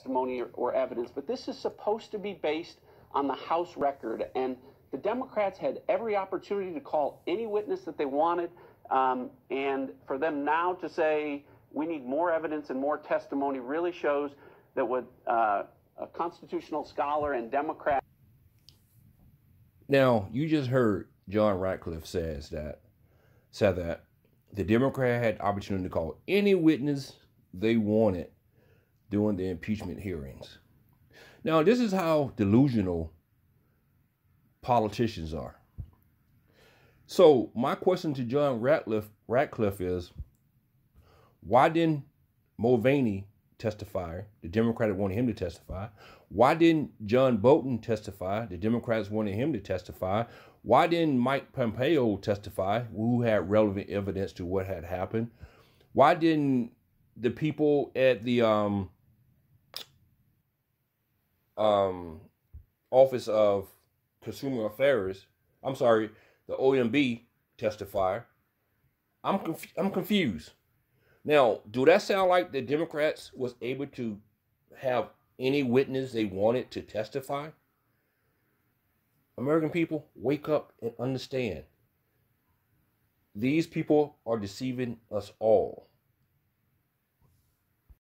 testimony or, or evidence, but this is supposed to be based on the House record. And the Democrats had every opportunity to call any witness that they wanted. Um, and for them now to say we need more evidence and more testimony really shows that what uh, a constitutional scholar and Democrat. Now, you just heard John Ratcliffe says that said that the Democrat had opportunity to call any witness they wanted during the impeachment hearings. Now, this is how delusional politicians are. So, my question to John Ratcliffe, Ratcliffe is why didn't Mulvaney testify? The Democrats wanted him to testify. Why didn't John Bolton testify? The Democrats wanted him to testify. Why didn't Mike Pompeo testify, who had relevant evidence to what had happened? Why didn't the people at the um, um, Office of Consumer Affairs, I'm sorry, the OMB testifier. I'm conf- I'm confused. Now, do that sound like the Democrats was able to have any witness they wanted to testify? American people, wake up and understand. These people are deceiving us all.